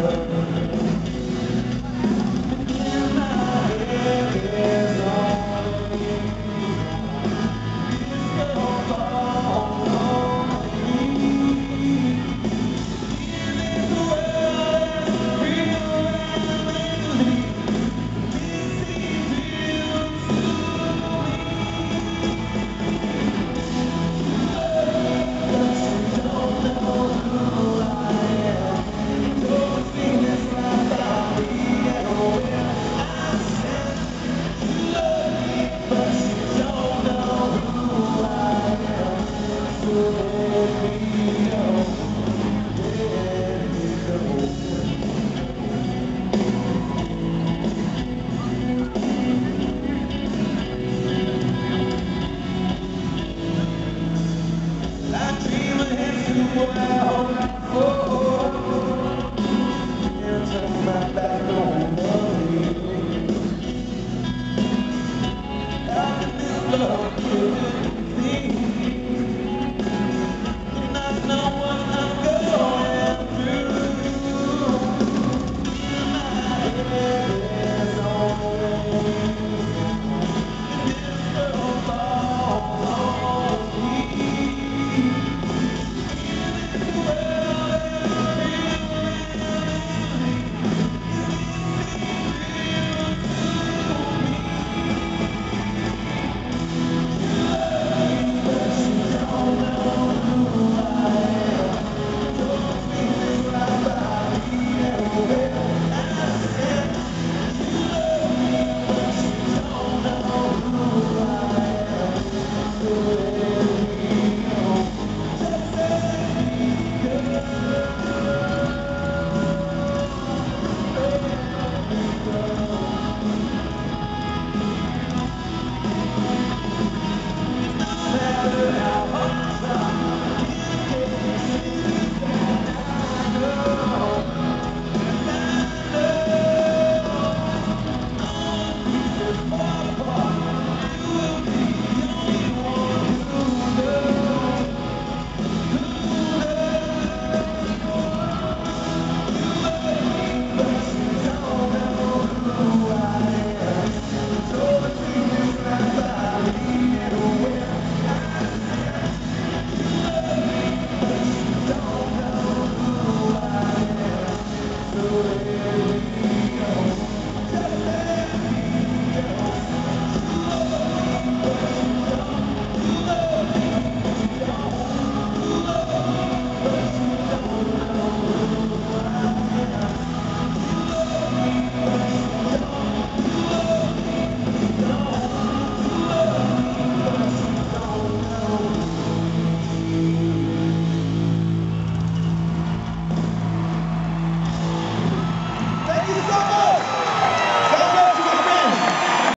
Thank you. love you. Lord.